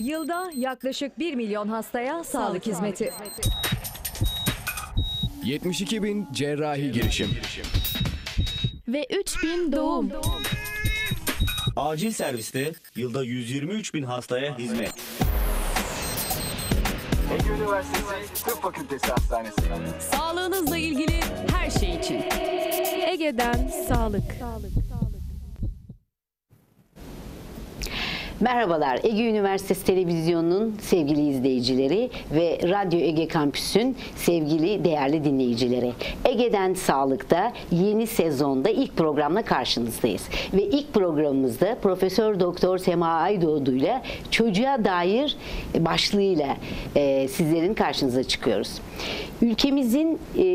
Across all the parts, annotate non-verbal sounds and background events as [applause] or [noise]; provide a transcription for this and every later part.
Yılda yaklaşık 1 milyon hastaya sağlık hizmeti. 72 bin cerrahi girişim. ve 3000 doğum. Acil serviste yılda 123 bin hastaya hizmet. Ege Üniversitesi Tıp Fakültesi Hastanesi. Sağlığınızla ilgili her şey için. Ege'den sağlık. Merhabalar Ege Üniversitesi Televizyonu'nun sevgili izleyicileri ve Radyo Ege Kampüs'ün sevgili değerli dinleyicileri. Ege'den Sağlık'ta yeni sezonda ilk programla karşınızdayız. Ve ilk programımızda Profesör Doktor Sema Aydoğdu ile çocuğa dair başlığıyla e, sizlerin karşınıza çıkıyoruz. Ülkemizin e,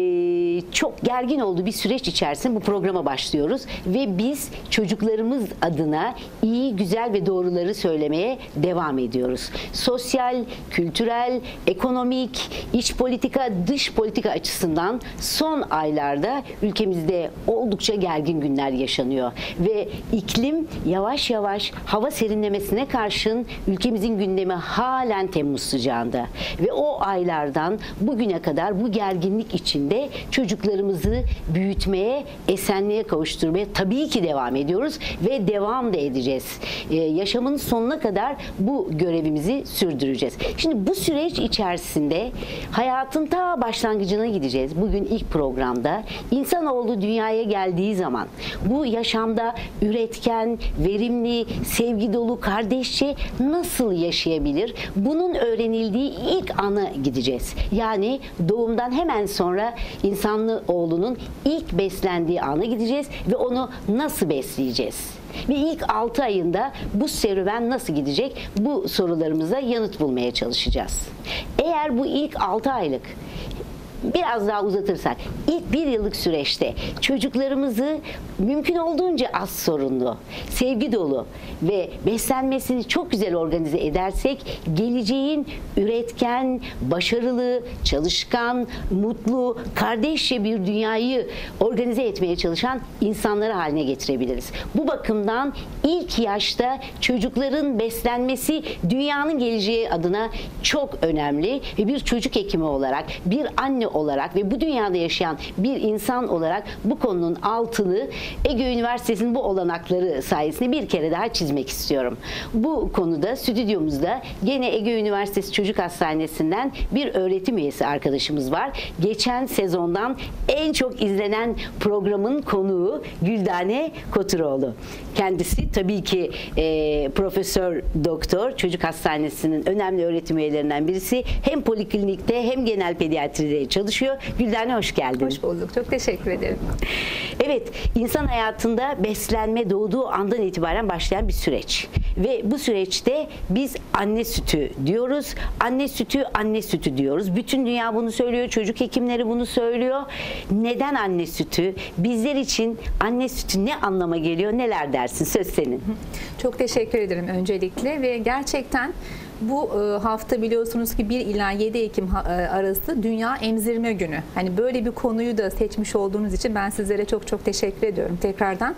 çok gergin olduğu bir süreç içerisinde bu programa başlıyoruz ve biz çocuklarımız adına iyi, güzel ve doğruları söylemeye devam ediyoruz. Sosyal, kültürel, ekonomik, iç politika, dış politika açısından son aylarda ülkemizde oldukça gergin günler yaşanıyor ve iklim yavaş yavaş hava serinlemesine karşın ülkemizin gündemi halen Temmuz sıcağında ve o aylardan bugüne kadar bu gerginlik içinde çocuklarımızı büyütmeye, esenliğe kavuşturmaya tabii ki devam ediyoruz ve devam da edeceğiz. Ee, yaşamın sonuna kadar bu görevimizi sürdüreceğiz. Şimdi bu süreç içerisinde hayatın ta başlangıcına gideceğiz. Bugün ilk programda insanoğlu dünyaya geldiği zaman bu yaşamda üretken, verimli, sevgi dolu, kardeşçe nasıl yaşayabilir? Bunun öğrenildiği ilk ana gideceğiz. Yani doğumdan hemen sonra insanlı oğlunun ilk beslendiği ana gideceğiz ve onu nasıl besleyeceğiz? Ve ilk 6 ayında bu serüven nasıl gidecek? Bu sorularımıza yanıt bulmaya çalışacağız. Eğer bu ilk 6 aylık biraz daha uzatırsak ilk bir yıllık süreçte çocuklarımızı mümkün olduğunca az sorunlu, sevgi dolu ve beslenmesini çok güzel organize edersek geleceğin üretken, başarılı, çalışkan, mutlu, kardeşçe bir dünyayı organize etmeye çalışan insanları haline getirebiliriz. Bu bakımdan ilk yaşta çocukların beslenmesi dünyanın geleceği adına çok önemli ve bir çocuk hekimi olarak, bir anne olarak ve bu dünyada yaşayan bir insan olarak bu konunun altını Ege Üniversitesi'nin bu olanakları sayesinde bir kere daha çizmek istiyorum. Bu konuda stüdyomuzda gene Ege Üniversitesi Çocuk Hastanesi'nden bir öğretim üyesi arkadaşımız var. Geçen sezondan en çok izlenen programın konuğu Güldane Koturoğlu. Kendisi tabii ki e, Profesör Doktor Çocuk Hastanesi'nin önemli öğretim üyelerinden birisi. Hem poliklinikte hem genel pediatride çalışıyor. Güldane hoş geldin. Hoş bulduk. Çok teşekkür ederim. Evet, insan hayatında beslenme doğduğu andan itibaren başlayan bir süreç. Ve bu süreçte biz anne sütü diyoruz. Anne sütü, anne sütü diyoruz. Bütün dünya bunu söylüyor, çocuk hekimleri bunu söylüyor. Neden anne sütü? Bizler için anne sütü ne anlama geliyor? Neler dersin? Söz senin. Çok teşekkür ederim öncelikle ve gerçekten bu e, hafta biliyorsunuz ki 1 ila 7 Ekim e, arası Dünya Emzirme Günü. Hani böyle bir konuyu da seçmiş olduğunuz için ben sizlere çok çok teşekkür ediyorum tekrardan.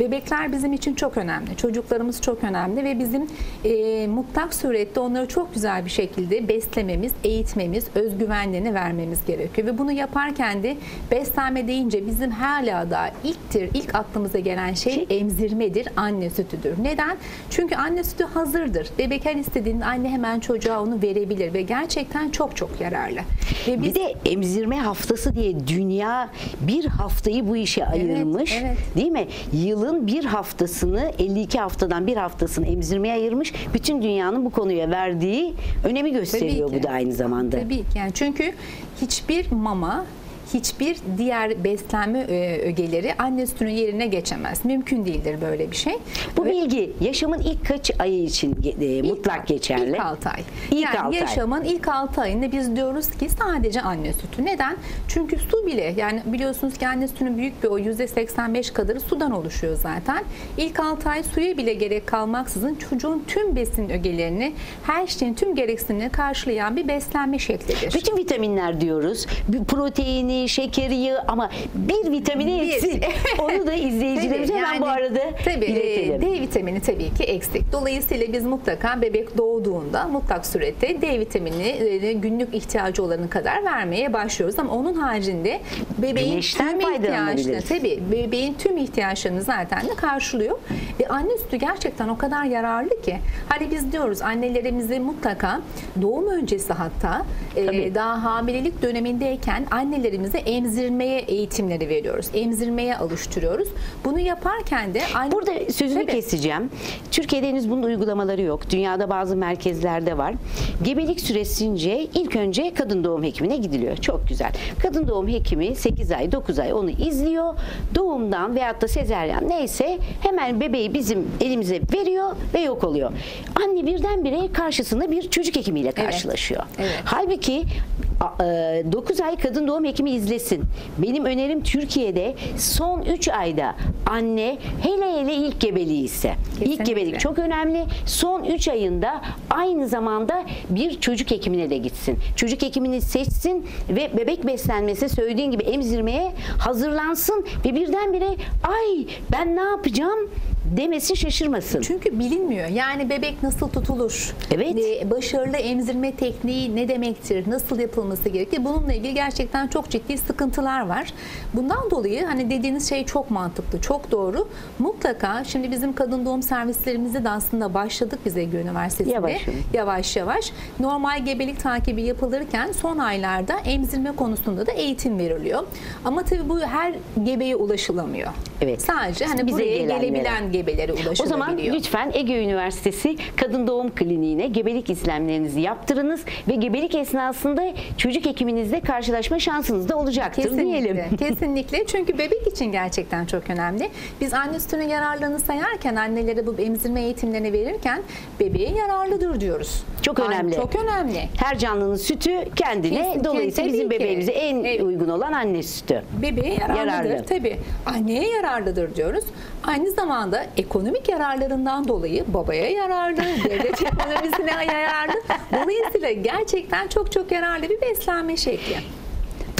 Bebekler bizim için çok önemli. Çocuklarımız çok önemli ve bizim e, mutlak surette onları çok güzel bir şekilde beslememiz, eğitmemiz, özgüvenlerini vermemiz gerekiyor. Ve bunu yaparken de beslenme deyince bizim hala da ilktir, ilk aklımıza gelen şey emzirmedir, anne sütüdür. Neden? Çünkü anne sütü hazırdır. Bebek her istediğinde anne hemen çocuğa onu verebilir ve gerçekten çok çok yararlı. Ve Bir de emzirme haftası diye dünya bir haftayı bu işe ayırmış. evet. Değil mi? Yılın bir haftasını 52 haftadan bir haftasını emzirmeye ayırmış. Bütün dünyanın bu konuya verdiği önemi gösteriyor bu da aynı zamanda. Tabii ki. Yani çünkü hiçbir mama hiçbir diğer beslenme e, ögeleri anne sütünün yerine geçemez. Mümkün değildir böyle bir şey. Bu Ve- bilgi yaşamın ilk kaç ayı için e, mutlak geçerli? İlk 6 ay. İlk yani altı ay. yaşamın ilk 6 ayında biz diyoruz ki sadece anne sütü. Neden? Çünkü su bile yani biliyorsunuz ki anne sütünün büyük bir o %85 kadarı sudan oluşuyor zaten. İlk 6 ay suya bile gerek kalmaksızın çocuğun tüm besin ögelerini her şeyin tüm gereksinimlerini karşılayan bir beslenme şeklidir. Bütün vitaminler diyoruz. Bir Proteini, proteini, şekeri, yağı ama bir vitamini Bir. eksik. [laughs] Onu da izleyicilerimize hemen bu yani arada tabii, e, iletelim. D vitamini tabii ki eksik. Dolayısıyla biz mutlaka bebek doğduğunda mutlak surette D vitamini günlük ihtiyacı olanı kadar vermeye başlıyoruz. Ama onun haricinde bebeğin Güneşten tüm ihtiyaçlarını tabii bebeğin tüm ihtiyaçlarını zaten de karşılıyor. Ve anne sütü gerçekten o kadar yararlı ki. Hani biz diyoruz annelerimizi mutlaka doğum öncesi hatta e, daha hamilelik dönemindeyken annelerimize emzirmeye eğitimleri veriyoruz. Emzirmeye alıştırıyoruz. Bunu yaparken de anne Burada sözünü Tabii. keseceğim. Türkiye'de henüz bunun uygulamaları yok. Dünyada bazı merkezlerde var. Gebelik süresince ilk önce kadın doğum hekimine gidiliyor. Çok güzel. Kadın doğum hekimi 8 ay 9 ay onu izliyor. Doğumdan veyahut da sezeryan neyse hemen bebeği bizim elimize veriyor ve yok oluyor. Anne birdenbire karşısında bir çocuk hekimiyle karşılaşıyor. Evet. Halbuki 9 ay kadın doğum hekimi izlesin. Benim önerim Türkiye'de son 3 ayda anne hele hele ilk gebeliği ise ilk Kesinlikle. gebelik çok önemli. Son 3 ayında aynı zamanda bir çocuk hekimine de gitsin. Çocuk hekimini seçsin ve bebek beslenmesi söylediğin gibi emzirmeye hazırlansın ve birdenbire ay ben ne yapacağım demesi şaşırmasın. Çünkü bilinmiyor. Yani bebek nasıl tutulur? Evet. Başarılı emzirme tekniği ne demektir? Nasıl yapılması gerekir? Bununla ilgili gerçekten çok ciddi sıkıntılar var. Bundan dolayı hani dediğiniz şey çok mantıklı, çok doğru. Mutlaka şimdi bizim kadın doğum servislerimizde de aslında başladık biz Ege Üniversitesi'nde. Yavaş. yavaş yavaş. Normal gebelik takibi yapılırken son aylarda emzirme konusunda da eğitim veriliyor. Ama tabii bu her gebeye ulaşılamıyor. Evet. Sadece hani Bize buraya gelenlere. gelebilen gebelere ulaşılabiliyor. O zaman lütfen Ege Üniversitesi Kadın Doğum Kliniğine gebelik izlemlerinizi yaptırınız ve gebelik esnasında çocuk hekiminizle karşılaşma şansınız da olacaktır diyelim. Kesinlikle. [laughs] Kesinlikle. Çünkü bebek için gerçekten çok önemli. Biz anne sütünün yararlarını sayarken annelere bu emzirme eğitimlerini verirken bebeğe yararlıdır diyoruz. Çok Yani önemli. Çok önemli. Her canlının sütü kendine. Kesin- dolayısıyla bizim bebeğimize en Evet. uygun olan anne sütü. Bebeğe yararlıdır Yararlı. tabii. Anneye yararlıdır diyoruz. Aynı zamanda ekonomik yararlarından dolayı babaya yararlı, [laughs] devlet ekonomisine yararlı. Dolayısıyla gerçekten çok çok yararlı bir beslenme şekli.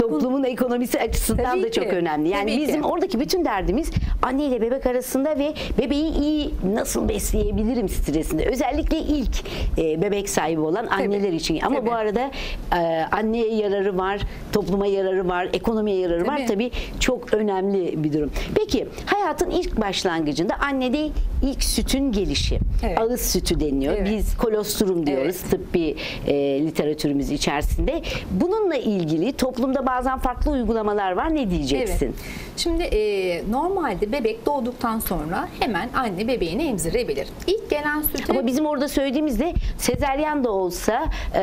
Toplumun ekonomisi açısından Tabii da çok ki. önemli. Yani Tabii ki. bizim oradaki bütün derdimiz anne ile bebek arasında ve bebeği iyi nasıl besleyebilirim stresinde. Özellikle ilk e, bebek sahibi olan anneler için. Ama Tabii. bu arada e, anneye yararı var, topluma yararı var, ekonomiye yararı var. Tabii. Tabii çok önemli bir durum. Peki hayatın ilk başlangıcında annede ilk sütün gelişi. Evet. Ağız sütü deniyor. Evet. Biz kolostrum diyoruz Evet. tıbbi e, literatürümüz içerisinde. Bununla ilgili toplumda bazen farklı uygulamalar var. Ne diyeceksin? Evet. Şimdi e, normalde bebek doğduktan sonra hemen anne bebeğini emzirebilir. İlk gelen sütü Ama bizim orada söylediğimizde sezeryan da olsa, e,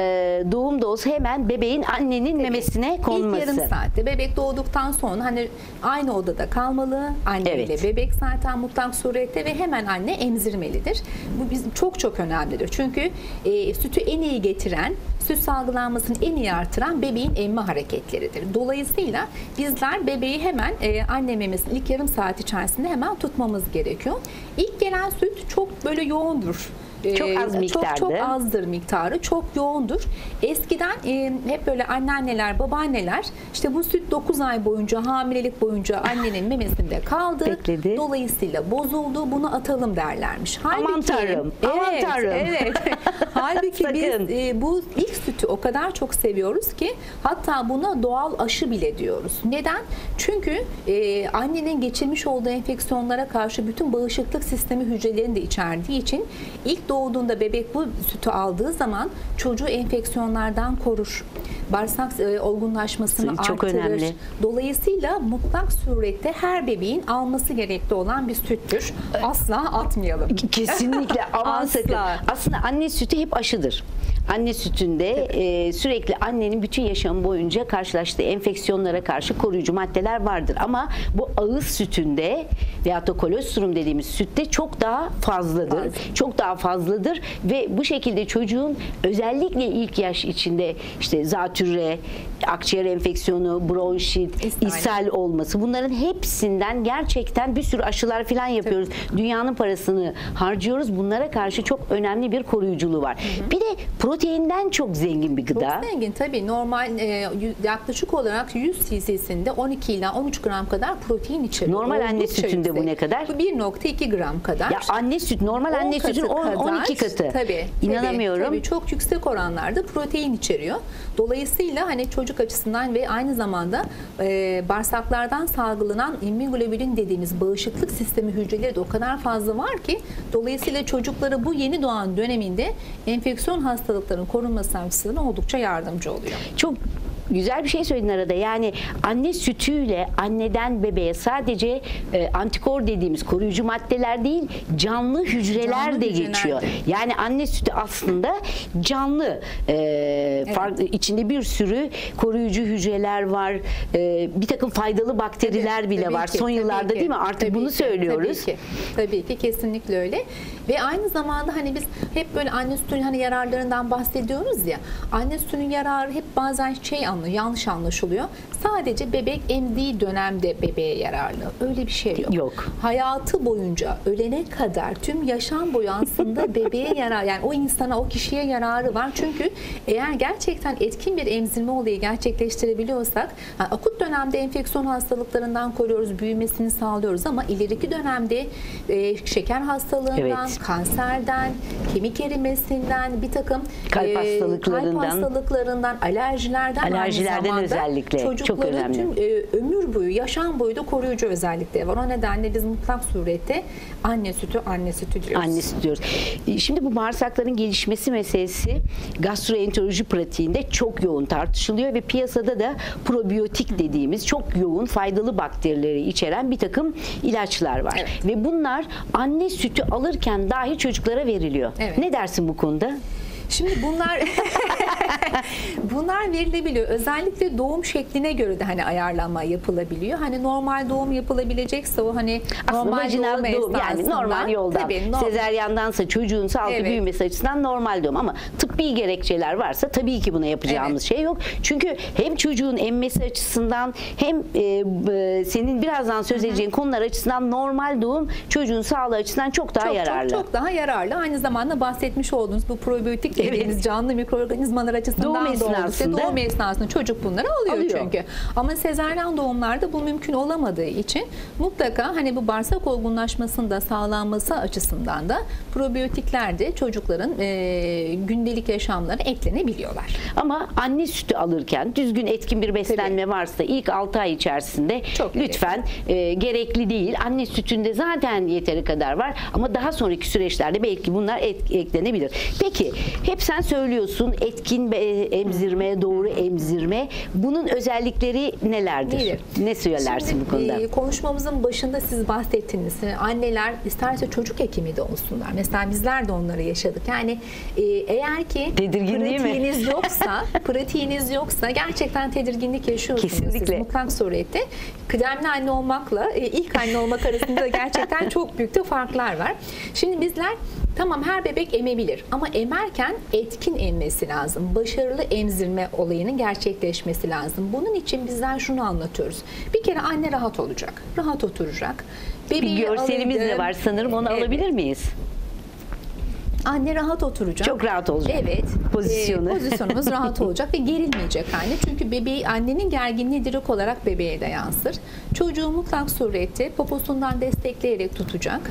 doğum da olsa hemen bebeğin annenin memesine konması. İlk yarım saatte bebek doğduktan sonra hani aynı odada kalmalı. Anne Evet. ile bebek zaten mutlak surette ve hemen anne emzirmelidir. Bu bizim çok çok önemlidir. Çünkü e, sütü en iyi getiren, süt salgılanmasını en iyi artıran bebeğin emme hareketleridir. Dolayısıyla bizler bebeği hemen e, anne memesinin ilk yarım saat içerisinde hemen tutmamız gerekiyor. İlk gelen süt çok böyle yoğundur. Çok az Çok çok miktarda. azdır miktarı. Çok yoğundur. Eskiden e, hep böyle anneanneler, babaanneler işte bu süt 9 ay boyunca hamilelik boyunca annenin memesinde kaldı. Bekledi. Dolayısıyla bozuldu. Bunu atalım derlermiş. Aman Tanrım, aman Evet, Tanrım. Evet. [laughs] Halbuki biz e, bu ilk sütü o kadar çok seviyoruz ki hatta buna doğal aşı bile diyoruz. Neden? Çünkü e, annenin geçirmiş olduğu enfeksiyonlara karşı bütün bağışıklık sistemi hücrelerini de içerdiği için ilk doğduğunda bebek bu sütü aldığı zaman çocuğu enfeksiyonlardan korur. Bağırsak e, olgunlaşmasını Çok artırır. önemli. Dolayısıyla mutlak surette her bebeğin alması gerekli olan bir süttür. Asla atmayalım. Kesinlikle [laughs] aman Asla. sakın. Aslında anne sütü hep aşıdır. Anne sütünde e, sürekli annenin bütün yaşamı boyunca karşılaştığı enfeksiyonlara karşı koruyucu maddeler vardır. Ama bu ağız sütünde veyahut da kolostrum dediğimiz sütte çok daha fazladır. Fazla. Çok daha fazladır ve bu şekilde çocuğun özellikle ilk yaş içinde işte zatürre, akciğer enfeksiyonu, bronşit, İshal. ishal olması bunların hepsinden gerçekten bir sürü aşılar falan yapıyoruz. Dünyanın parasını harcıyoruz. Bunlara karşı çok önemli bir koruyuculuğu var. Bir de protein proteinden çok zengin bir gıda. Çok zengin tabii. Normal e, yaklaşık olarak 100 cc'sinde 12 ila 13 gram kadar protein içeriyor. Normal anne sütünde bu ne kadar? Bu 1.2 gram kadar. Ya anne süt normal 10 anne sütün 10 kadar, 12 katı. Tabii. İnanamıyorum. Tabii, tabii. çok yüksek oranlarda protein içeriyor. Dolayısıyla hani çocuk açısından ve aynı zamanda e, bağırsaklardan salgılanan immunoglobulin dediğimiz bağışıklık sistemi hücreleri de o kadar fazla var ki dolayısıyla çocuklara bu yeni doğan döneminde enfeksiyon hastalıklarının korunması açısından oldukça yardımcı oluyor. Çok güzel bir şey söyledin arada. Yani anne sütüyle anneden bebeğe sadece e, antikor dediğimiz koruyucu maddeler değil, canlı hücreler Canlı de hücreler geçiyor. de. Yani anne sütü aslında canlı. E, farklı içinde bir sürü koruyucu hücreler var. E, bir takım faydalı bakteriler Tabii, bile tabii var. ki, Son yıllarda ki, değil mi? Artık tabii bunu ki, söylüyoruz. Tabii ki. Tabii ki kesinlikle öyle. Ve aynı zamanda hani biz hep böyle anne sütünün hani yararlarından bahsediyoruz ya. Anne sütünün yararı hep bazen şey anlıyor, yanlış anlaşılıyor. Sadece bebek emdiği dönemde bebeğe yararlı. Öyle bir şey yok. Yok. Hayatı boyunca ölene kadar tüm yaşam boyu aslında [laughs] bebeğe yarar yani o insana o kişiye yararı var. Çünkü eğer gerçekten etkin bir emzirme olayı gerçekleştirebiliyorsak ha, akut dönemde enfeksiyon hastalıklarından koruyoruz, büyümesini sağlıyoruz ama ileriki dönemde e, şeker hastalığından, Evet. kanserden, kemik erimesinden, bir takım Kalp e, hastalıklarından. kalp hastalıklarından, alerjilerden Alerjilerden zamanda özellikle. Çok önemli. tüm e, ömür boyu, yaşam boyu da koruyucu özellikleri var. O nedenle biz mutlak surette anne sütü, anne sütü diyoruz. Anne sütü diyoruz. E, Şimdi bu bağırsakların gelişmesi meselesi gastroenteroloji pratiğinde çok yoğun tartışılıyor ve piyasada da probiyotik dediğimiz çok yoğun faydalı bakterileri içeren bir takım ilaçlar var. Evet. Ve bunlar anne sütü alırken dahi çocuklara veriliyor. Evet. Ne dersin bu konuda? Şimdi bunlar [laughs] [laughs] bunlar verilebiliyor. Özellikle doğum şekline göre de hani ayarlama yapılabiliyor. Hani normal doğum yapılabilecekse o hani Aslında normal vajinal doğum yani normal yoldan. Tabii, normal. Sezeryandansa çocuğun sağlıklı Evet. büyümesi açısından normal doğum ama tıbbi gerekçeler varsa tabii ki buna yapacağımız şey yok. Çünkü hem çocuğun emmesi açısından hem e, senin birazdan söz edeceğin konular açısından normal doğum çocuğun sağlığı açısından çok daha çok, yararlı. Çok, çok daha yararlı. Aynı zamanda bahsetmiş olduğunuz bu probiyotik dediğimiz Evet. canlı mikroorganizmalar açısından Doğum esnasında- doğum esnasında çocuk bunları alıyor, Alıyor. çünkü. Ama sezaryen doğumlarda bu mümkün olamadığı için mutlaka hani bu bağırsak olgunlaşmasının da sağlanması açısından da probiyotikler de çocukların e, gündelik yaşamlarına eklenebiliyorlar. Ama anne sütü alırken düzgün etkin bir beslenme varsa ilk 6 ay içerisinde Çok lütfen e, gerekli değil. Anne sütünde zaten yeteri kadar var ama daha sonraki süreçlerde belki bunlar et- eklenebilir. Peki hep sen söylüyorsun etkin be- emzirme, doğru emzirme. Bunun özellikleri nelerdir? Nedir? Ne söylersin Şimdi, bu konuda? e, konuşmamızın başında siz bahsettiniz. E, Anneler isterse çocuk hekimi de olsunlar. Mesela bizler de onları yaşadık. Yani e, eğer ki Tedirgin değil mi? pratiğiniz yoksa, [laughs] pratiğiniz yoksa gerçekten tedirginlik yaşıyorsunuz. Kesinlikle. Siz mutlak surette kıdemli anne olmakla e, ilk anne olmak arasında gerçekten [laughs] çok büyük de farklar var. Şimdi bizler Tamam her bebek emebilir ama emerken etkin emmesi lazım. Başarılı emzirme olayının gerçekleşmesi lazım. Bunun için bizler şunu anlatıyoruz. Bir kere anne rahat olacak. Rahat oturacak. Bir Bebeği görselimiz de alırdı. var sanırım onu Evet. alabilir miyiz? Anne rahat oturacak. Çok rahat olacak. Evet. Pozisyonu. Ee, pozisyonumuz rahat olacak ve gerilmeyecek anne. Çünkü bebeği annenin gerginliği direkt olarak bebeğe de yansır. Çocuğu mutlak surette poposundan destekleyerek tutacak.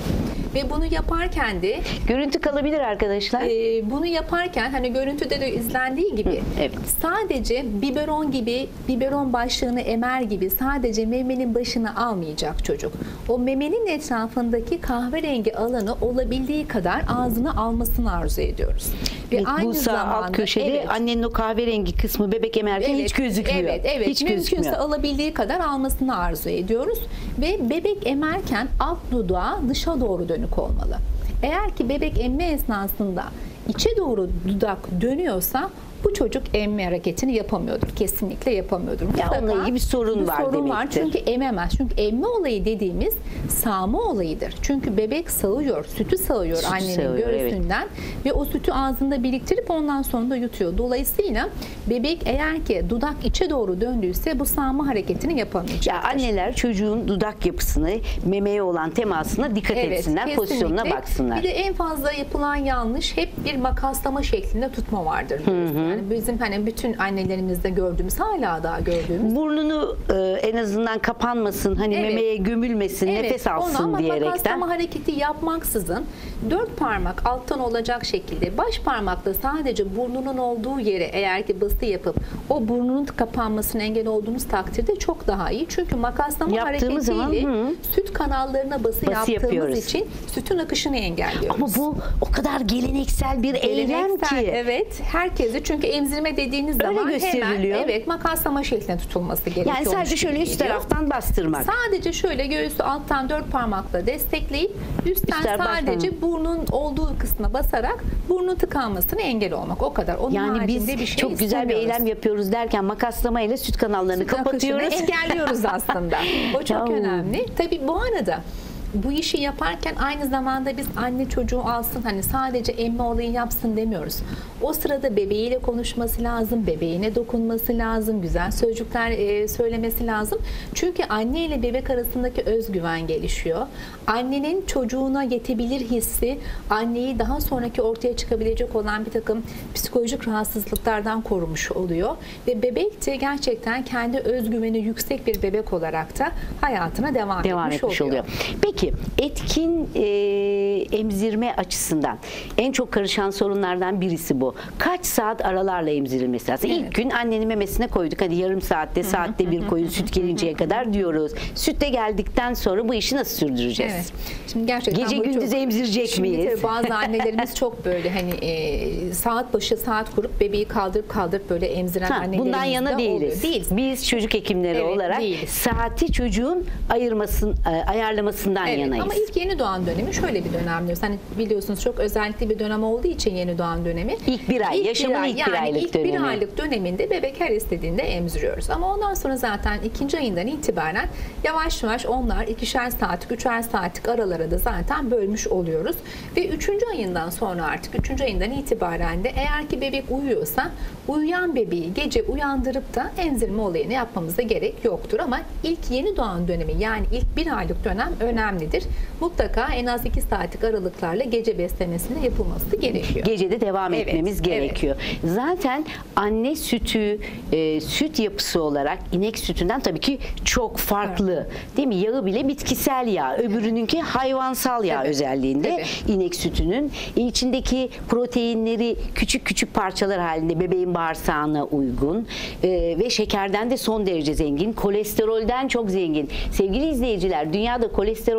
Ve bunu yaparken de Görüntü kalabilir arkadaşlar. e, bunu yaparken hani görüntüde de izlendiği gibi evet. sadece biberon gibi biberon başlığını emer gibi sadece memenin başını almayacak çocuk. O memenin etrafındaki kahverengi alanı olabildiği kadar ağzına almasını arzu ediyoruz. Ve Evet, bu sağ alt köşede evet, annenin o kahverengi kısmı bebek emerken hiç gözükmüyor. Evet, evet. Hiç Mümkünse gözükmüyor. alabildiği kadar almasını arzu ediyoruz. Ve bebek emerken alt dudağı dışa doğru dönük olmalı. Eğer ki bebek emme esnasında içe doğru dudak dönüyorsa bu çocuk emme hareketini yapamıyordur. Kesinlikle yapamıyordur. Mutlaka onunla ilgili bir sorun var sorun var demektir. çünkü ememez. Çünkü emme olayı dediğimiz sağma olayıdır. Çünkü bebek sağıyor, sütü sağıyor Sütü annenin sağıyor, göğsünden ve o sütü ağzında biriktirip ondan sonra da yutuyor. Dolayısıyla bebek eğer ki dudak içe doğru döndüyse bu sağma hareketini yapamayacak. Ya anneler çocuğun dudak yapısını, memeye olan temasına dikkat etsinler, pozisyonuna baksınlar. Bir de en fazla yapılan yanlış hep bir makaslama şeklinde tutma vardır. diyoruz. Yani bizim hani bütün annelerimizde gördüğümüz hala daha gördüğümüz Burnunu e, en azından kapanmasın, hani Evet. memeye gömülmesin, Evet, nefes alsın ama diyerekten. makaslama hareketi yapmaksızın dört parmak alttan olacak şekilde baş parmakla sadece burnunun olduğu yere eğer ki bası yapıp o burnunun kapanmasına engel olduğunuz takdirde çok daha iyi. Çünkü makaslama Yaptığımız hareketiyle zaman, hı. süt kanallarına bası, yaptığımız yapıyoruz. için sütün akışını engelliyoruz. Ama bu o kadar geleneksel bir eylem Geleneksel, ki. Evet. Herkesi çünkü emzirme dediğiniz Öyle zaman hemen evet makaslama şekline tutulması gerekiyor. Yani sadece şöyle üst taraftan bastırmak. Sadece şöyle göğüsü alttan dört parmakla destekleyip üstten Üstten sadece burnun olduğu kısmına basarak burnun tıkanmasına engel olmak. O kadar. Onun Yani biz bir şey çok güzel bir eylem yapıyoruz derken makaslama ile süt kanallarını Süt kapatıyoruz. engelliyoruz aslında. O çok önemli. Tabii bu arada bu işi yaparken aynı zamanda biz anne çocuğu alsın hani sadece emme olayı yapsın demiyoruz. O sırada bebeğiyle konuşması lazım, bebeğine dokunması lazım, güzel sözcükler e, söylemesi lazım. Çünkü anne ile bebek arasındaki özgüven gelişiyor. Annenin çocuğuna yetebilir hissi anneyi daha sonraki ortaya çıkabilecek olan bir takım psikolojik rahatsızlıklardan korumuş oluyor. Ve bebek de gerçekten kendi özgüveni yüksek bir bebek olarak da hayatına devam, devam etmiş, etmiş oluyor. Peki etkin e, emzirme açısından en çok karışan sorunlardan birisi bu. Kaç saat aralarla emzirilmesi lazım? İlk gün annenin memesine koyduk. Hadi yarım saatte, saatte bir koyun süt gelinceye kadar diyoruz. Sütte geldikten sonra bu işi nasıl sürdüreceğiz? Evet. Şimdi gerçekten Gece gündüz çok- emzirecek Şimdi miyiz? tabii bazı [laughs] annelerimiz çok böyle hani e, saat başı saat kurup bebeği kaldırıp kaldırıp böyle emziren Ha, annelerimiz bundan yana de değiliz. oluyor. Değiliz. Biz çocuk hekimleri Evet, olarak değiliz. saati çocuğun ayırmasın, ayarlamasından Evet, yanayız. ama ilk yeni doğan dönemi şöyle bir dönem diyoruz. Hani biliyorsunuz çok özellikle bir dönem olduğu için yeni doğan dönemi. İlk bir ay, yaşamın ilk bir aylık ilk dönemi. bir aylık döneminde bebek her istediğinde emziriyoruz. Ama ondan sonra zaten ikinci ayından itibaren yavaş yavaş onlar ikişer saatlik, üçer saatlik aralara da zaten bölmüş oluyoruz. Ve üçüncü ayından sonra artık üçüncü ayından itibaren de eğer ki bebek uyuyorsa uyuyan bebeği gece uyandırıp da emzirme olayını yapmamıza gerek yoktur. Ama ilk yeni doğan dönemi yani ilk bir aylık dönem önemlidir. Mutlaka en az iki saatlik aralıklarla gece beslemesinde yapılması gerekiyor. Gecede devam Evet, etmemiz evet. gerekiyor. Zaten anne sütü, e, süt yapısı olarak inek sütünden tabii ki çok farklı. Değil mi? Yağı bile bitkisel yağ. Öbürününki hayvansal yağ Tabii, özelliğinde inek sütünün. içindeki proteinleri küçük küçük parçalar halinde bebeğin bağırsağına uygun e, ve şekerden de son derece zengin. Kolesterolden çok zengin. Sevgili izleyiciler, dünyada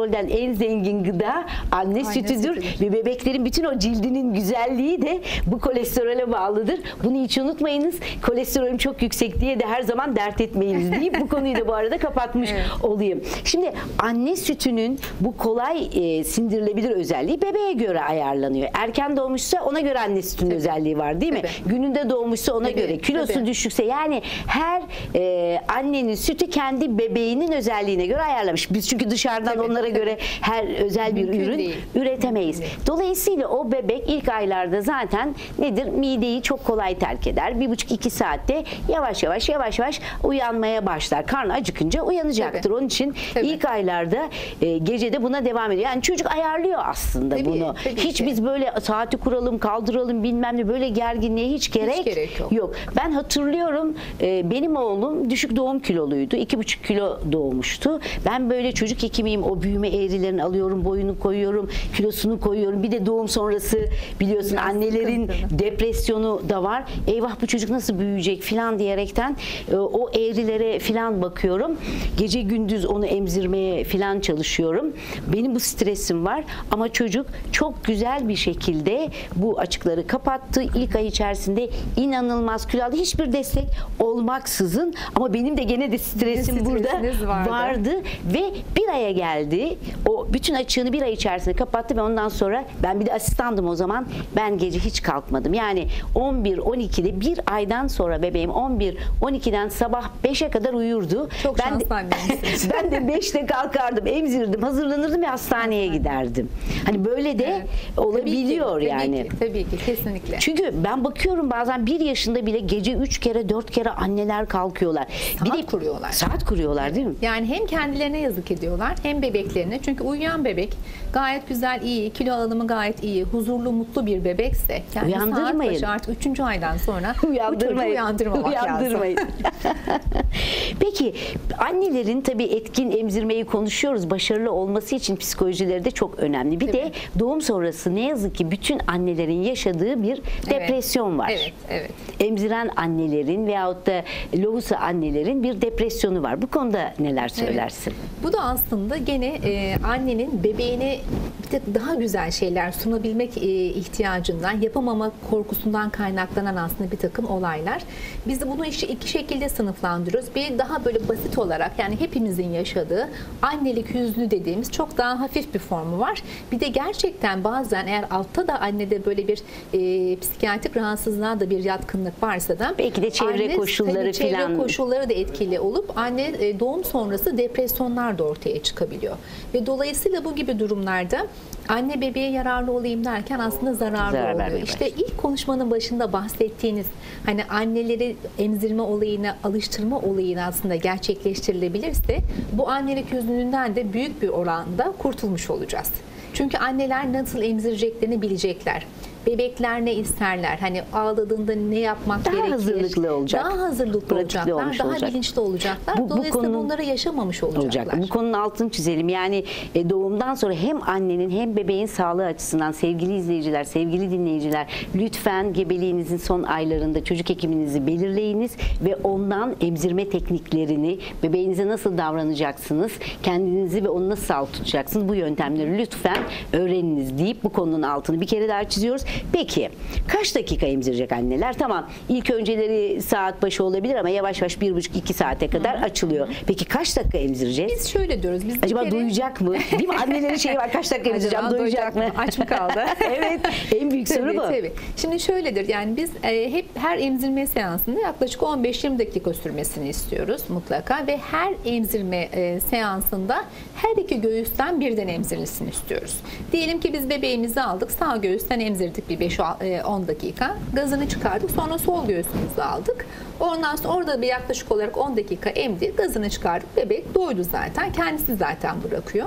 kolesterolden en zengin gıda anne sütüdür ve bebeklerin bütün o cildinin güzelliği de bu kolesterole bağlıdır. Bunu hiç unutmayınız. Kolesterolüm çok yüksek diye de her zaman dert etmeyiniz deyip bu konuyu da bu arada kapatmış [laughs] olayım. Şimdi anne sütünün bu kolay e, sindirilebilir özelliği bebeğe göre ayarlanıyor. Erken doğmuşsa ona göre anne sütünün özelliği var değil mi? Tabii. Gününde doğmuşsa ona Tabii, göre. Kilosu tabii. düşükse yani her e, annenin sütü kendi bebeğinin özelliğine göre ayarlamış. Biz çünkü dışarıdan Tabii, onlara tabii. Göre her özel bir Mümkün ürün değil. üretemeyiz. Dolayısıyla o bebek ilk aylarda zaten nedir? Mideyi çok kolay terk eder. Bir buçuk iki saatte yavaş yavaş yavaş yavaş uyanmaya başlar. Karnı acıkınca uyanacaktır. Tabii. Onun için Tabii. ilk aylarda e, gecede buna devam ediyor. Yani çocuk ayarlıyor aslında Tabii, bunu. tabii hiç ki. biz böyle saati kuralım, kaldıralım bilmem ne böyle gerginliğe hiç gerek, gerek yok. Ben hatırlıyorum e, benim oğlum düşük doğum kiloluydu. iki buçuk kilo doğmuştu. Ben böyle çocuk hekimiyim. O büyüme eğrilerini alıyorum, boyunu koyuyorum, kilosunu koyuyorum. Bir de doğum sonrası biliyorsun annelerin depresyonu da var. Eyvah bu çocuk nasıl büyüyecek filan diyerekten e, o eğrilere filan bakıyorum. Gece gündüz onu emzirmeye filan çalışıyorum. Benim bu stresim var ama çocuk çok güzel bir şekilde bu açıkları kapattı. İlk ay içerisinde inanılmaz kilo aldı. Hiçbir destek olmaksızın ama benim de gene de stresim burada vardı. vardı ve bir aya geldi. O bütün açığını bir ay içerisinde kapattı ve ondan sonra ben bir de asistandım o zaman. Ben gece hiç kalkmadım. Yani 11 12'de bir aydan sonra bebeğim 11 12'den sabah 5'e kadar uyurdu. Çok ben de, [laughs] ben de 5'te kalkardım, emzirdim, hazırlanırdım ve hastaneye giderdim. Hani böyle de Evet. olabiliyor Tabii ki, yani. Tabii ki, tabii ki kesinlikle. Çünkü ben bakıyorum bazen bir yaşında bile gece üç kere dört kere anneler kalkıyorlar. Saat kuruyorlar. Saat kuruyorlar değil mi? Yani hem kendilerine yazık ediyorlar hem bebeklerine sebeplerini. Çünkü uyuyan bebek gayet güzel, iyi, kilo alımı gayet iyi, huzurlu, mutlu bir bebekse yani saat Uyandırmayın. başı artık 3. aydan sonra Uyandırmayın. uyandırmamak lazım. Uyandırmayın. [laughs] Peki annelerin tabii etkin emzirmeyi konuşuyoruz. Başarılı olması için psikolojileri de çok önemli. Bir de Tabii. doğum sonrası ne yazık ki bütün annelerin yaşadığı bir depresyon var. Evet, evet. Emziren annelerin veyahut da lohusa annelerin bir depresyonu var. Bu konuda neler söylersin? Bu da aslında gene e, annenin bebeğine bir tık daha güzel şeyler sunabilmek e, ihtiyacından, yapamama korkusundan kaynaklanan aslında bir takım olaylar. Biz de bunu işte iki şekilde sınıflandırıyoruz. Bir daha böyle basit olarak yani hepimizin yaşadığı annelik hüznü dediğimiz çok daha hafif bir formu var. Bir de gerçekten bazen eğer altta da annede böyle bir e, psikiyatrik rahatsızlığa da bir yatkınlık varsa da Belki de çevre anne- koşulları tabii çevre filan- koşulları da etkili olup anne e, doğum sonrası depresyonlar da ortaya çıkabiliyor. Ve dolayısıyla bu gibi durumlarda anne bebeğe yararlı olayım derken aslında zararlı Zarar oluyor. vermeye İşte ilk konuşmanın başında bahsettiğiniz hani anneleri emzirme olayına alıştırma olayını aslında gerçekleştirilebilirse bu annelik hüznünden de büyük bir oranda kurtulmuş olacağız. Çünkü anneler nasıl emzireceklerini bilecekler. Bebekler ne isterler? Hani ağladığında ne yapmak Daha gerekir? hazırlıklı olacak. Daha hazırlıklı Pratikli olacaklar, daha olacak. bilinçli olacaklar. Bu- bu Dolayısıyla konu- bunları yaşamamış olacaklar. olacak. Bu konunun altını çizelim. Yani e, doğumdan sonra hem annenin hem bebeğin sağlığı açısından sevgili izleyiciler, sevgili dinleyiciler lütfen gebeliğinizin son aylarında çocuk hekiminizi belirleyiniz ve ondan emzirme tekniklerini, bebeğinize nasıl davranacaksınız, kendinizi ve onu nasıl sağlık tutacaksınız bu yöntemleri lütfen öğreniniz deyip bu konunun altını bir kere daha çiziyoruz. Peki kaç dakika emzirecek anneler? Tamam ilk önceleri saat başı olabilir ama yavaş yavaş bir buçuk iki saate kadar açılıyor. Peki kaç dakika emzireceğiz? Biz şöyle diyoruz. Biz Acaba kere- duyacak mı? [laughs] Değil mi? Annelerin şeyi var kaç dakika emzireceğim Acaba duyacak mı? Aç mı kaldı? [laughs] evet en büyük soru Tabii, bu. tabii. Şimdi şöyledir yani biz e, hep her emzirme seansında yaklaşık 15-20 dakika sürmesini istiyoruz mutlaka ve her emzirme e, seansında her iki göğüsten birden emzirilmesini istiyoruz. Diyelim ki biz bebeğimizi aldık sağ göğüsten emzirdik bir 5-10 dakika gazını çıkardık sonra sol göğsümüzü aldık. Ondan sonra orada bir yaklaşık olarak 10 dakika emdi gazını çıkardık bebek doydu zaten kendisi zaten bırakıyor.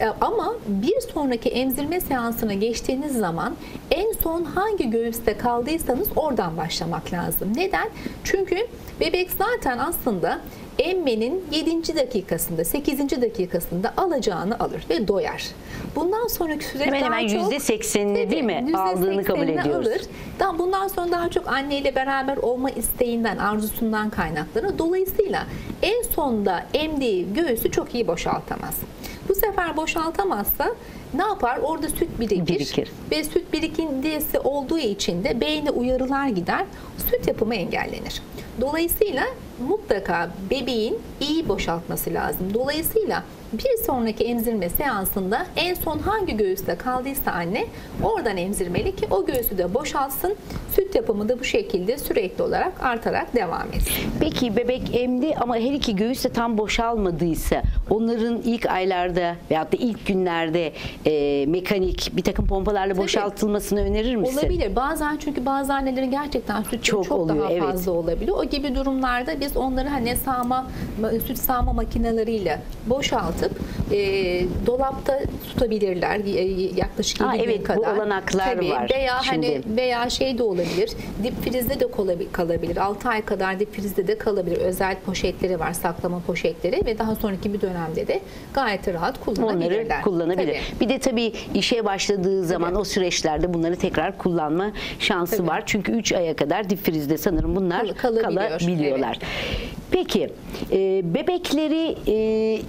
E, Ama bir sonraki emzirme seansına geçtiğiniz zaman en son hangi göğüste kaldıysanız oradan başlamak lazım. Neden? Çünkü bebek zaten aslında emmenin 7. dakikasında, 8. dakikasında alacağını alır ve doyar. Bundan sonraki süreç Hemen daha hemen çok %80'ini değil mi? Aldığını kabul %80'ini ediyoruz. Alır. Daha bundan sonra daha çok anneyle beraber olma isteğinden, arzusundan kaynaklanır. Dolayısıyla en sonda emdiği göğüsü çok iyi boşaltamaz. Bu sefer boşaltamazsa ne yapar? Orada süt birikir. Birikir. Ve süt birikintisi olduğu için de beyne uyarılar gider. Süt yapımı engellenir. Dolayısıyla mutlaka bebeğin iyi boşaltması lazım. Dolayısıyla bir sonraki emzirme seansında en son hangi göğüste kaldıysa anne oradan emzirmeli ki o göğsü de boşalsın. Süt yapımı da bu şekilde sürekli olarak artarak devam etsin. Peki bebek emdi ama her iki göğüs de tam boşalmadıysa onların ilk aylarda veyahut da ilk günlerde e, mekanik bir takım pompalarla boşaltılmasını önerir misin? Olabilir. Bazen çünkü bazı annelerin gerçekten süt Çok çok, oluyor, daha evet. fazla olabiliyor. O gibi durumlarda biz onları hani sağma süt sağma makineleriyle boşaltıp e, dolapta tutabilirler yaklaşık 7 Ha, gün evet, bu kadar. olanaklar Tabii, var Veya hani şimdi. veya şey de olabilir. Dip frizde de kalabilir. 6 ay kadar dip frizde de kalabilir. Özel poşetleri var, saklama poşetleri ve daha sonraki bir dönemde de gayet rahat kullanabilirler. Onları kullanabilir. Tabii. Bir de tabii işe başladığı zaman o süreçlerde bunları tekrar kullanma şansı Tabii. var. Çünkü 3 aya kadar dip frizde sanırım bunlar Kal- kalabiliyor. kalabiliyorlar. Peki e, bebekleri e,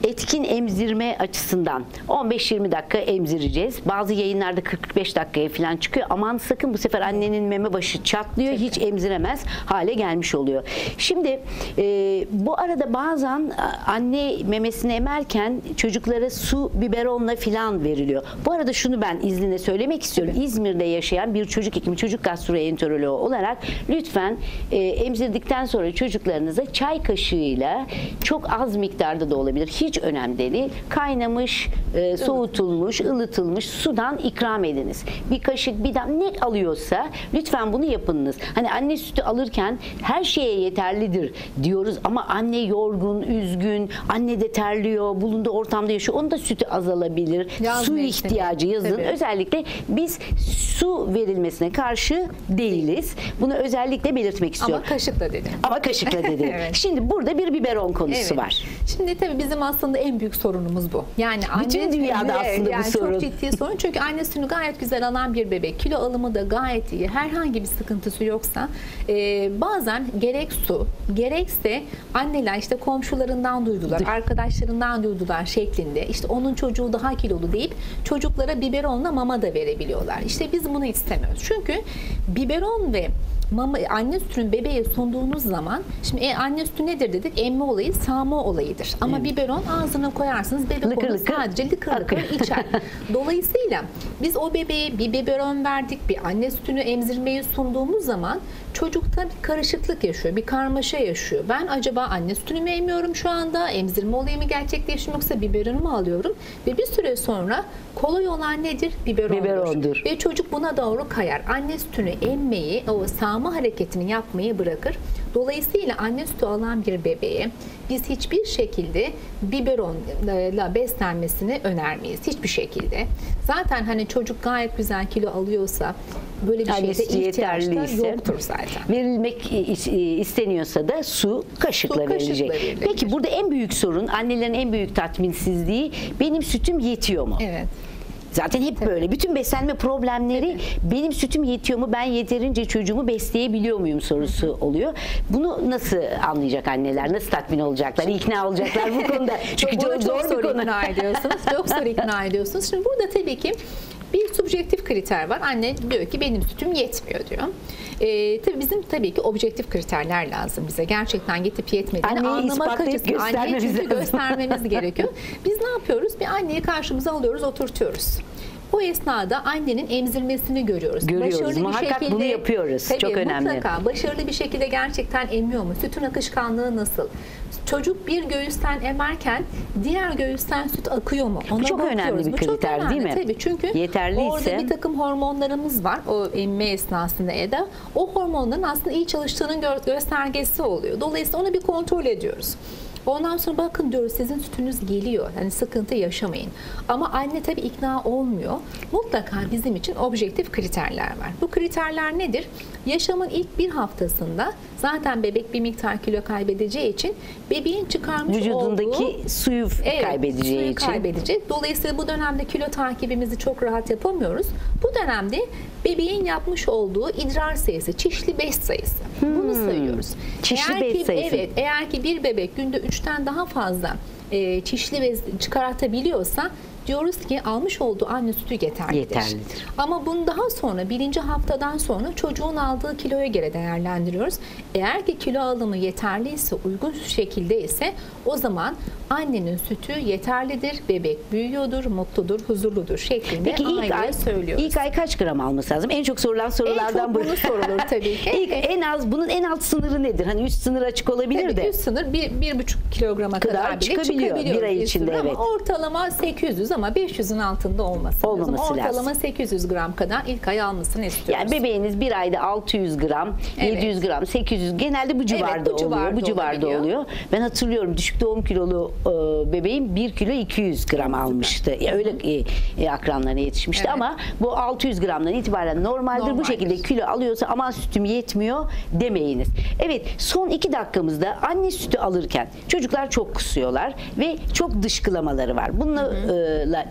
etkin emzirme açısından 15-20 dakika emzireceğiz. Bazı yayınlarda 40-45 dakikaya falan çıkıyor. Aman sakın bu sefer annenin meme başı çatlıyor. Hiç emziremez hale gelmiş oluyor. Şimdi e, bu arada bazen anne memesini emerken çocuklara su biberonla filan veriliyor. Bu arada şunu ben iznine söylemek istiyorum. İzmir'de yaşayan bir çocuk hekimi, çocuk gastroenteroloğu olarak lütfen e, emzirdikten sonra çocuklarınıza çay kaşığıyla çok az miktarda da olabilir. Hiç önemli değil. Kaynamış, e, soğutulmuş, ılıtılmış sudan ikram ediniz. Bir kaşık bir dam ne alıyorsa lütfen bunu yapınız. Hani anne sütü alırken her şeye yeterlidir diyoruz ama anne yorgun, üzgün, anne de terliyor, bulunduğu ortamda yaşıyor. Onun da sütü azalabilir. Yaz su mevsimi. ihtiyacı yazın. Tabii. Özellikle biz su verilmesine karşı değiliz. Bunu özellikle belirtmek istiyorum. Ama kaşıkla dedim. Ama kaşıkla dedi. [laughs] Evet. Şimdi burada bir biberon konusu Evet. var. Şimdi tabii bizim aslında en büyük sorunumuz bu. Yani Bütün anne- dünyada aslında bu yani sorun. Çok ciddi sorun. Çünkü anne sütünü gayet güzel alan bir bebek. Kilo alımı da gayet iyi. Herhangi bir sıkıntısı yoksa e, bazen gerek su gerekse anneler işte komşularından duydular, arkadaşlarından duydular şeklinde. İşte onun çocuğu daha kilolu deyip çocuklara biberonla mama da verebiliyorlar. İşte biz bunu istemiyoruz. Çünkü biberon ve mama anne sütünü bebeğe sunduğunuz zaman şimdi e, anne sütü nedir dedik? Emme olayı sağma olayıdır. Ama biberon ağzına koyarsınız bebek Lıkır onu lıkır sadece lıkır lıkır akıyor. içer. [laughs] Dolayısıyla biz o bebeğe bir biberon verdik, bir anne sütünü emzirmeyi sunduğumuz zaman çocukta bir karışıklık yaşıyor, bir karmaşa yaşıyor. Ben acaba anne sütünü mü emiyorum şu anda, emzirme olayı mı gerçekleşiyor yoksa biberonu mu alıyorum? Ve bir süre sonra kolay olan nedir? Biberondur. Biberondur. Ve çocuk buna doğru kayar. Anne sütünü emmeyi, o sağma hareketini yapmayı bırakır. Dolayısıyla anne sütü alan bir bebeğe biz hiçbir şekilde biberonla beslenmesini önermeyiz. Hiçbir şekilde. Zaten hani çocuk gayet güzel kilo alıyorsa böyle bir Anne şeyde ihtiyaç da yoktur zaten. verilmek is- isteniyorsa da su kaşıkla, Su kaşıkla verilecek. verilecek. Peki burada en büyük sorun annelerin en büyük tatminsizliği benim sütüm yetiyor mu? Evet. Zaten hep böyle. Bütün beslenme problemleri benim sütüm yetiyor mu? Ben yeterince çocuğumu besleyebiliyor muyum sorusu oluyor. Bunu nasıl anlayacak anneler? Nasıl tatmin olacaklar? ikna olacaklar bu konuda. [laughs] Çünkü Buna çok çok zor zor bir konu. ikna ediyorsunuz. Çok zor ikna [laughs] ediyorsunuz. Şimdi burada tabii ki bir subjektif kriter var. Anne diyor ki benim sütüm yetmiyor diyor. Ee, tabii bizim tabii ki objektif kriterler lazım bize. Gerçekten yetip yetmediğini Anneyi anlamak açısından çünkü lazım. göstermemiz [laughs] gerekiyor. Biz ne yapıyoruz? Bir anneyi karşımıza alıyoruz, oturtuyoruz. Bu esnada annenin emzirmesini görüyoruz. Görüyoruz. Muhakkak bunu yapıyoruz. Tabii, Çok önemli. Mutlaka başarılı bir şekilde gerçekten emiyor mu? Sütün akışkanlığı nasıl? Çocuk bir göğüsten emerken diğer göğüsten süt akıyor mu? Ona çok önemli bakıyoruz. bir Bu çok kriter, değil önemli mi? Tabii çünkü Yeterliyse- orada bir takım hormonlarımız var o emme esnasında Eda. O hormonların aslında iyi çalıştığının gö- göstergesi oluyor. Dolayısıyla onu bir kontrol ediyoruz. Ondan sonra bakın diyoruz sizin sütünüz geliyor. Yani sıkıntı yaşamayın. Ama anne tabii ikna olmuyor. Mutlaka bizim için objektif kriterler var. Bu kriterler nedir? Yaşamın ilk bir haftasında zaten bebek bir miktar kilo kaybedeceği için bebeğin çıkarmış Vücudundaki olduğu suyu Evet, kaybedeceği suyu için. kaybedecek. Dolayısıyla bu dönemde kilo takibimizi çok rahat yapamıyoruz. Bu dönemde bebeğin yapmış olduğu idrar sayısı, çişli bez sayısı. Bunu sayıyoruz. Hmm. Çişli eğer bez ki, sayısı. Evet, eğer ki bir bebek günde 3'ten daha fazla e, çişli bez çıkartabiliyorsa diyoruz ki almış olduğu anne sütü yeterlidir. Yeterlidir. Ama bunu daha sonra birinci haftadan sonra çocuğun aldığı kiloya göre değerlendiriyoruz. Eğer ki kilo alımı yeterliyse, uygun şekilde ise o zaman annenin sütü yeterlidir, bebek büyüyordur, mutludur, huzurludur şeklinde Peki ilk ay, söylüyoruz. ilk ay kaç gram alması lazım? En çok sorulan en sorulardan çok bu. bunu sorulur tabii ki. [laughs] İlk, en az bunun en alt sınırı nedir? Hani üst sınır açık olabilir Tabii de. üst sınır bir, bir buçuk kilograma Kadar kadar, bile çıkabiliyor çıkabiliyor. bir ay içinde, sınır evet. Ama ortalama 800 ama 500'ün altında olması Olmaması lazım. Ortalama lazım. 800 gram kadar ilk ay almasını istiyoruz. Yani bebeğiniz bir ayda 600 gram, Evet. 700 gram, 800 genelde bu civarda bu oluyor. civarda Bu civarda oluyor. Ben hatırlıyorum düşük doğum kilolu e, bebeğim 1 kilo 200 gram almıştı. Ya öyle e, e, akranlarına yetişmişti Evet. ama bu 600 gramdan itibaren normaldir. Bu Normaldir. şekilde kilo alıyorsa aman sütüm yetmiyor demeyiniz. Evet son iki dakikamızda anne sütü alırken çocuklar çok kusuyorlar ve çok dışkılamaları var. Bununla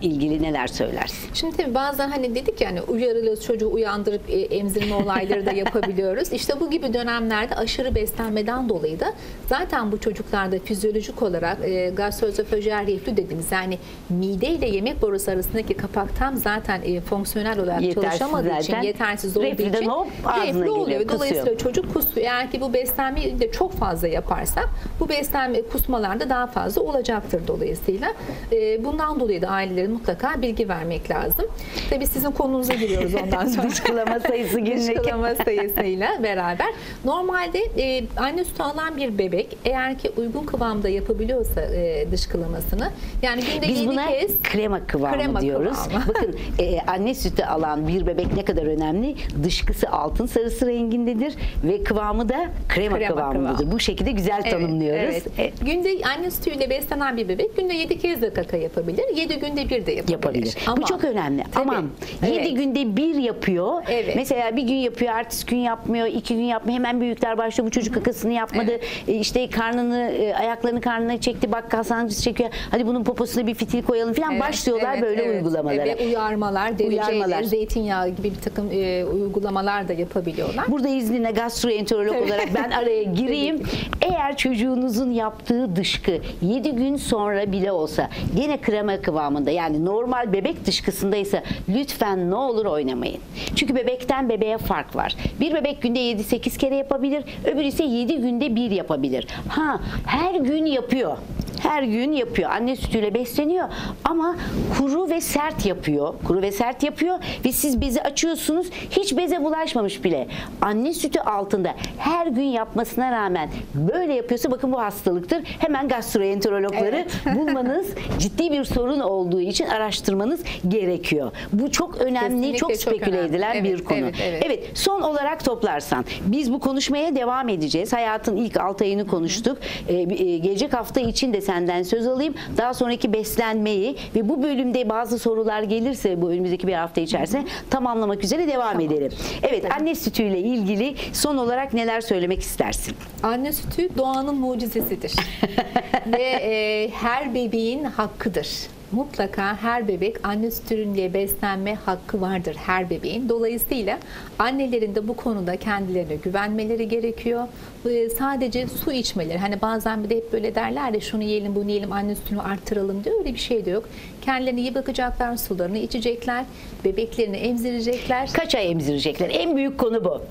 ilgili neler söylersin? Şimdi tabii bazen hani dedik yani uyarılıyoruz çocuğu uyandırıp e, emzirme olayları da yapabiliyoruz. İşte bu gibi dönemlerde aşırı beslenmeden dolayı da zaten bu çocuklarda fizyolojik olarak e, gastroözofajal reflü dediğimiz yani mide ile yemek borusu arasındaki kapak tam zaten e, fonksiyonel olarak Yetersiz çalışamadığı için zaten. yetersiz olduğu için hop reflü oluyor. kusuyor. Dolayısıyla çocuk kusuyor. Eğer ki bu beslenmeyi de çok fazla yaparsak bu beslenme kusmalarda daha fazla olacak. olacaktır dolayısıyla. E, bundan dolayı da ailelerin mutlaka bilgi vermek lazım. Tabii sizin konunuza giriyoruz ondan sonra. Dışkılama sayısı. [laughs] Dışkılama sayısıyla beraber. Normalde e, anne sütü alan bir bebek eğer ki uygun kıvamda yapabiliyorsa e, dışkılamasını yani günde Biz 7 buna kez krema kıvamı Krema diyoruz. kıvamı. Bakın e, anne sütü alan bir bebek ne kadar önemli? Dışkısı altın sarısı rengindedir ve kıvamı da krema, Krema kıvamındadır. kıvamı. Bu şekilde güzel Evet, tanımlıyoruz. evet. Günde anne sütüyle beslenen bir bebek günde 7 kez de kaka yapabilir. 7 günde bir de yapabilir. yapabilir. Ama- Bu çok önemli. Tabii. Aman 7 Evet. günde bir yapıyor. Evet. Mesela bir gün yapıyor, ertesi gün yapmıyor, iki gün yapmıyor. Hemen büyükler başlıyor. Bu çocuk kakasını yapmadı. E, işte karnını, e, ayaklarını karnına çekti. Bakkal sancısı çekiyor. Hadi bunun poposuna bir fitil koyalım falan Evet, başlıyorlar evet, böyle evet. uygulamalara. Ve uyarmalar, dereceyle, Uyarmalar. zeytinyağı gibi bir takım e, uygulamalar da yapabiliyorlar. Burada izninle gastroenterolog Tabii. olarak ben araya [laughs] gireyim. Eğer çocuğunuzun yaptığı dışkı 7 gün sonra bile olsa gene krema kıvamında yani normal bebek dışkısındaysa lütfen ne olur oynamayın. Çünkü bebekten bebeğe fark var. Bir bebek günde 7-8 kere yapabilir, öbürü ise 7 günde bir yapabilir. Ha her gün yapıyor. Her gün yapıyor. Anne sütüyle besleniyor ama kuru ve sert yapıyor. Kuru ve sert yapıyor ve siz bezi açıyorsunuz. Hiç beze bulaşmamış bile. Anne sütü altında her gün yapmasına rağmen böyle yapıyorsa bakın bu hastalıktır. Hemen gastroenterologları [laughs] bulmanız ciddi bir sorun olduğu için araştırmanız gerekiyor. Bu çok önemli, Kesinlikle çok çok speküle önemli. edilen bir Evet, konu. evet, evet. Evet, son olarak toplarsan biz bu konuşmaya devam edeceğiz. Hayatın ilk 6 ayını konuştuk. Ee, e, gelecek hafta için de senden söz alayım. Daha sonraki beslenmeyi ve bu bölümde bazı sorular gelirse bu önümüzdeki bir hafta içerisinde tamamlamak üzere devam edelim. Evet, anne sütüyle ilgili son olarak neler söylemek istersin? Anne sütü doğanın mucizesidir. [laughs] Ve e, her bebeğin hakkıdır. Mutlaka her bebek anne sütüyle beslenme hakkı vardır her bebeğin. Dolayısıyla annelerin de bu konuda kendilerine güvenmeleri gerekiyor. E, sadece su içmeleri. Hani bazen bir de hep böyle derler ya şunu yiyelim bunu yiyelim anne sütünü arttıralım diye öyle bir şey de yok. Kendilerine iyi bakacaklar, sularını içecekler, bebeklerini emzirecekler. Kaç ay emzirecekler? En büyük konu bu.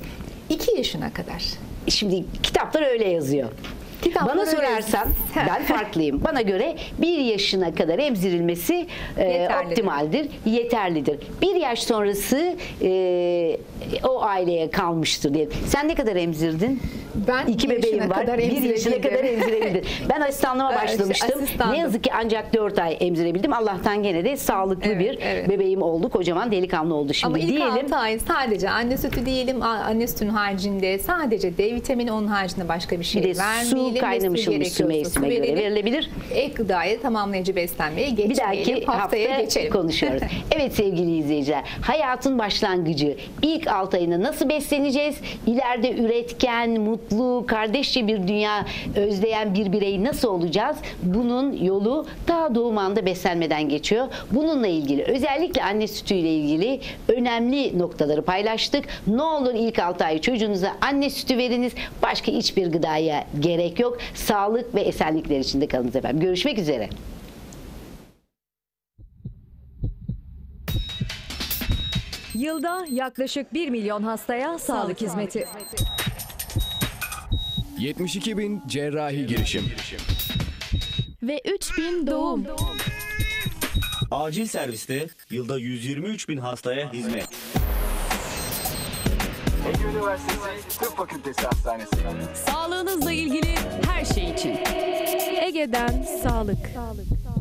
2 yaşına kadar. Şimdi kitaplar öyle yazıyor. Kitaplar Bana sorarsan ben [laughs] farklıyım. Bana göre bir yaşına kadar emzirilmesi e, Yeterlidir. optimaldir, yeterlidir. Bir yaş sonrası e, o aileye kalmıştır diye. Sen ne kadar emzirdin? Ben İki bir bebeğim var. kadar bir yaşına kadar emzirebildim. [laughs] Ben asistanlığa Evet, başlamıştım. asistandım. Ne yazık ki ancak 4 ay emzirebildim. Allah'tan gene de sağlıklı Evet, bir evet. bebeğim oldu. Kocaman delikanlı oldu şimdi Ama ilk diyelim. 6 ay sadece anne sütü diyelim, anne sütünün haricinde sadece D vitamini onun haricinde başka bir şey Bir de vermeyelim. su kaynamışılmış su mevsime göre verilebilir. Ek gıdaya tamamlayıcı beslenmeye Bir geçmeyelim. dahaki Haftaya hafta geçelim. konuşuyoruz. [laughs] Evet sevgili izleyiciler, hayatın başlangıcı ilk 6 ayında nasıl besleneceğiz? İleride üretken, mutlu, kardeşçe bir dünya özleyen bir birey nasıl olacağız? Bunun yolu daha doğum anda beslenmeden geçiyor. Bununla ilgili özellikle anne sütüyle ilgili önemli noktaları paylaştık. Ne olur ilk 6 ay çocuğunuza anne sütü veriniz. Başka hiçbir gıdaya gerek yok. Sağlık ve esenlikler içinde kalınız efendim. Görüşmek üzere. Yılda yaklaşık 1 milyon hastaya sağlık hizmeti. 72 bin cerrahi girişim. Ve 3000 doğum. Acil serviste yılda 123 bin hastaya hizmet. Ege Üniversitesi Tıp Fakültesi Hastanesi. Sağlığınızla ilgili her şey için. Ege'den sağlık. sağlık.